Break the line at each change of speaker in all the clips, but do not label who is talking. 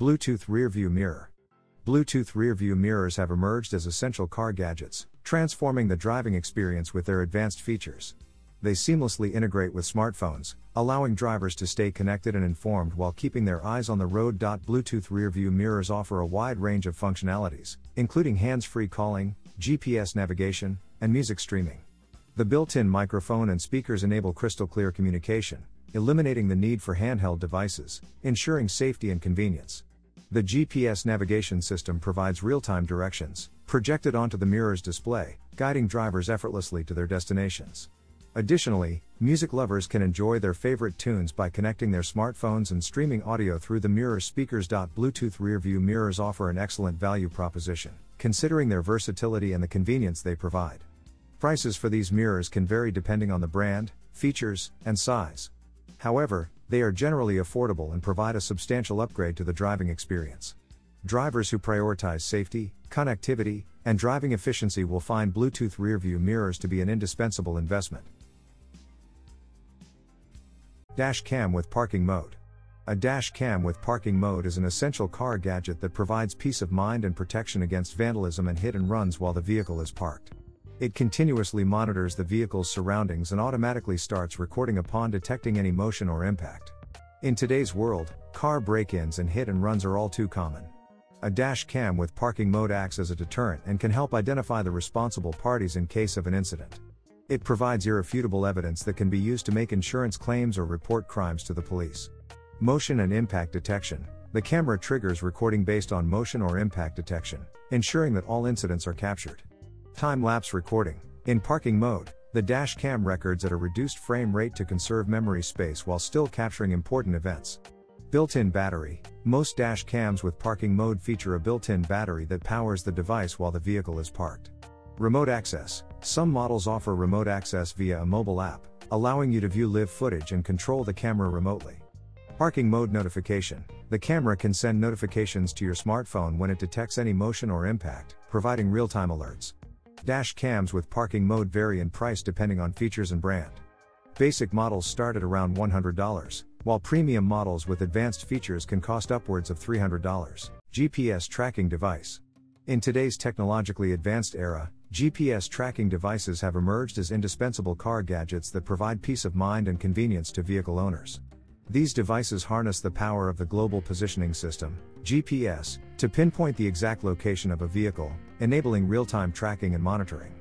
Bluetooth rearview mirror. Bluetooth rearview mirrors have emerged as essential car gadgets, transforming the driving experience with their advanced features. They seamlessly integrate with smartphones, allowing drivers to stay connected and informed while keeping their eyes on the road. Bluetooth rearview mirrors offer a wide range of functionalities, including hands free calling, GPS navigation, and music streaming. The built in microphone and speakers enable crystal clear communication, eliminating the need for handheld devices, ensuring safety and convenience. The GPS navigation system provides real time directions, projected onto the mirror's display, guiding drivers effortlessly to their destinations. Additionally, music lovers can enjoy their favorite tunes by connecting their smartphones and streaming audio through the mirror speakers. Bluetooth rearview mirrors offer an excellent value proposition, considering their versatility and the convenience they provide. Prices for these mirrors can vary depending on the brand, features, and size. However, they are generally affordable and provide a substantial upgrade to the driving experience. Drivers who prioritize safety, connectivity, and driving efficiency will find Bluetooth rearview mirrors to be an indispensable investment. Dash cam with parking mode. A dash cam with parking mode is an essential car gadget that provides peace of mind and protection against vandalism and hit and runs while the vehicle is parked. It continuously monitors the vehicle's surroundings and automatically starts recording upon detecting any motion or impact. In today's world, car break ins and hit and runs are all too common. A dash cam with parking mode acts as a deterrent and can help identify the responsible parties in case of an incident. It provides irrefutable evidence that can be used to make insurance claims or report crimes to the police. Motion and impact detection. The camera triggers recording based on motion or impact detection, ensuring that all incidents are captured. Time lapse recording. In parking mode, the dash cam records at a reduced frame rate to conserve memory space while still capturing important events. Built in battery. Most dash cams with parking mode feature a built in battery that powers the device while the vehicle is parked. Remote access. Some models offer remote access via a mobile app, allowing you to view live footage and control the camera remotely. Parking mode notification. The camera can send notifications to your smartphone when it detects any motion or impact, providing real time alerts. Dash cams with parking mode vary in price depending on features and brand. Basic models start at around $100, while premium models with advanced features can cost upwards of $300. GPS tracking device. In today's technologically advanced era, GPS tracking devices have emerged as indispensable car gadgets that provide peace of mind and convenience to vehicle owners. These devices harness the power of the Global Positioning System, GPS, to pinpoint the exact location of a vehicle, enabling real time tracking and monitoring.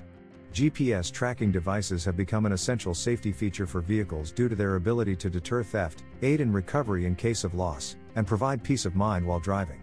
GPS tracking devices have become an essential safety feature for vehicles due to their ability to deter theft, aid in recovery in case of loss, and provide peace of mind while driving.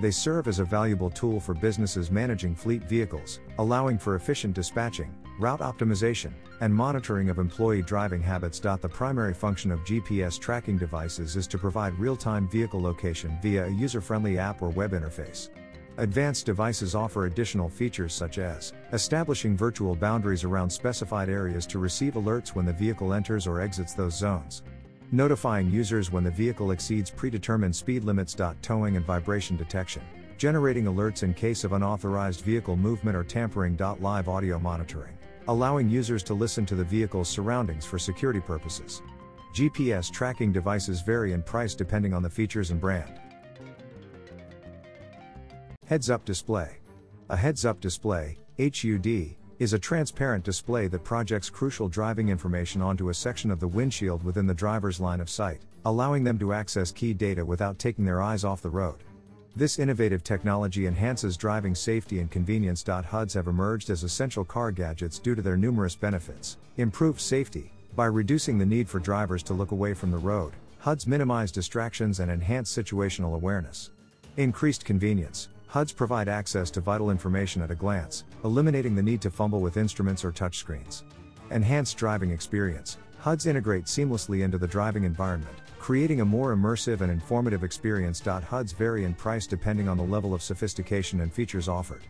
They serve as a valuable tool for businesses managing fleet vehicles, allowing for efficient dispatching, route optimization, and monitoring of employee driving habits. The primary function of GPS tracking devices is to provide real time vehicle location via a user friendly app or web interface. Advanced devices offer additional features such as establishing virtual boundaries around specified areas to receive alerts when the vehicle enters or exits those zones, notifying users when the vehicle exceeds predetermined speed limits. Towing and vibration detection, generating alerts in case of unauthorized vehicle movement or tampering. Live audio monitoring, allowing users to listen to the vehicle's surroundings for security purposes. GPS tracking devices vary in price depending on the features and brand. Heads up display. A heads up display, HUD, is a transparent display that projects crucial driving information onto a section of the windshield within the driver's line of sight, allowing them to access key data without taking their eyes off the road. This innovative technology enhances driving safety and convenience. HUDs have emerged as essential car gadgets due to their numerous benefits. Improved safety, by reducing the need for drivers to look away from the road, HUDs minimize distractions and enhance situational awareness. Increased convenience, HUDs provide access to vital information at a glance, eliminating the need to fumble with instruments or touchscreens. Enhanced driving experience. HUDs integrate seamlessly into the driving environment, creating a more immersive and informative experience. HUDs vary in price depending on the level of sophistication and features offered.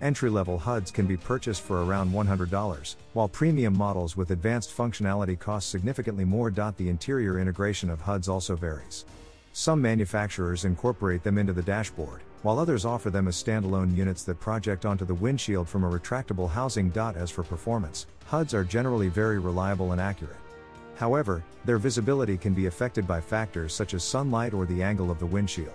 Entry level HUDs can be purchased for around $100, while premium models with advanced functionality cost significantly more. The interior integration of HUDs also varies. Some manufacturers incorporate them into the dashboard, while others offer them as standalone units that project onto the windshield from a retractable housing. As for performance, HUDs are generally very reliable and accurate. However, their visibility can be affected by factors such as sunlight or the angle of the windshield.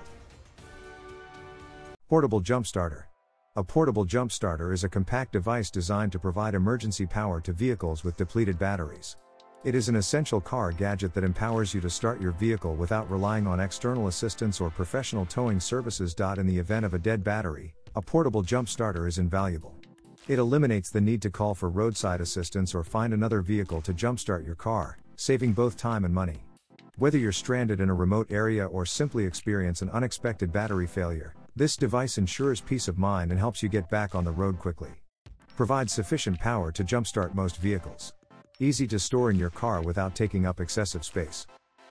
Portable Jump Starter. A portable jump starter is a compact device designed to provide emergency power to vehicles with depleted batteries. It is an essential car gadget that empowers you to start your vehicle without relying on external assistance or professional towing services. In the event of a dead battery, a portable jump starter is invaluable. It eliminates the need to call for roadside assistance or find another vehicle to jumpstart your car, saving both time and money. Whether you're stranded in a remote area or simply experience an unexpected battery failure, this device ensures peace of mind and helps you get back on the road quickly. Provides sufficient power to jumpstart most vehicles. Easy to store in your car without taking up excessive space.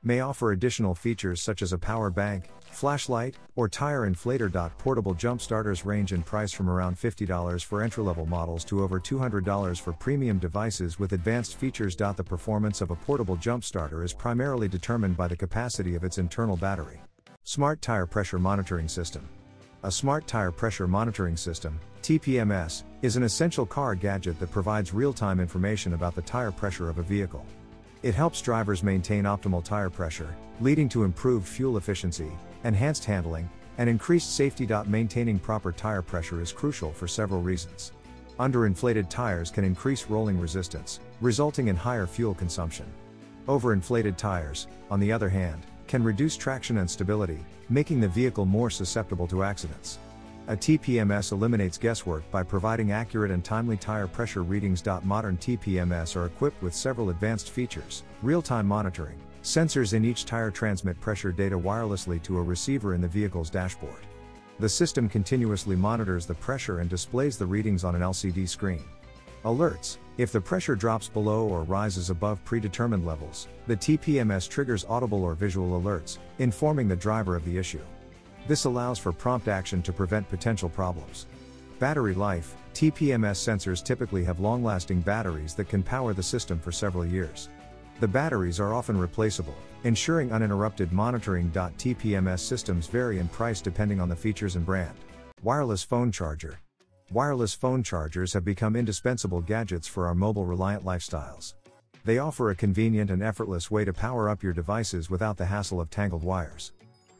May offer additional features such as a power bank, flashlight, or tire inflator. Portable jump starters range in price from around $50 for entry level models to over $200 for premium devices with advanced features. The performance of a portable jump starter is primarily determined by the capacity of its internal battery. Smart Tire Pressure Monitoring System a smart tire pressure monitoring system, TPMS, is an essential car gadget that provides real time information about the tire pressure of a vehicle. It helps drivers maintain optimal tire pressure, leading to improved fuel efficiency, enhanced handling, and increased safety. Maintaining proper tire pressure is crucial for several reasons. Underinflated tires can increase rolling resistance, resulting in higher fuel consumption. Overinflated tires, on the other hand, can reduce traction and stability, making the vehicle more susceptible to accidents. A TPMS eliminates guesswork by providing accurate and timely tire pressure readings. Modern TPMS are equipped with several advanced features real time monitoring, sensors in each tire transmit pressure data wirelessly to a receiver in the vehicle's dashboard. The system continuously monitors the pressure and displays the readings on an LCD screen. Alerts If the pressure drops below or rises above predetermined levels, the TPMS triggers audible or visual alerts, informing the driver of the issue. This allows for prompt action to prevent potential problems. Battery life TPMS sensors typically have long lasting batteries that can power the system for several years. The batteries are often replaceable, ensuring uninterrupted monitoring. TPMS systems vary in price depending on the features and brand. Wireless phone charger Wireless phone chargers have become indispensable gadgets for our mobile reliant lifestyles. They offer a convenient and effortless way to power up your devices without the hassle of tangled wires.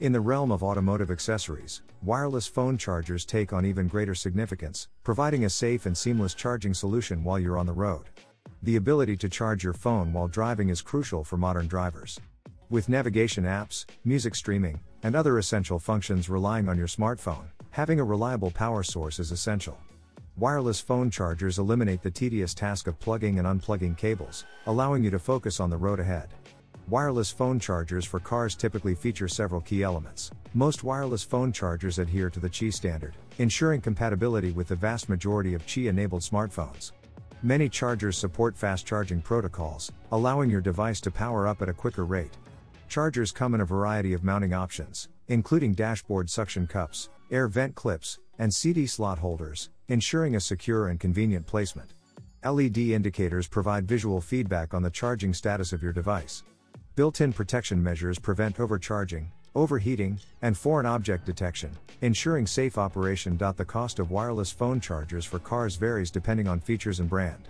In the realm of automotive accessories, wireless phone chargers take on even greater significance, providing a safe and seamless charging solution while you're on the road. The ability to charge your phone while driving is crucial for modern drivers. With navigation apps, music streaming, and other essential functions relying on your smartphone, Having a reliable power source is essential. Wireless phone chargers eliminate the tedious task of plugging and unplugging cables, allowing you to focus on the road ahead. Wireless phone chargers for cars typically feature several key elements. Most wireless phone chargers adhere to the Qi standard, ensuring compatibility with the vast majority of Qi enabled smartphones. Many chargers support fast charging protocols, allowing your device to power up at a quicker rate. Chargers come in a variety of mounting options, including dashboard suction cups, air vent clips, and CD slot holders, ensuring a secure and convenient placement. LED indicators provide visual feedback on the charging status of your device. Built in protection measures prevent overcharging, overheating, and foreign object detection, ensuring safe operation. The cost of wireless phone chargers for cars varies depending on features and brand.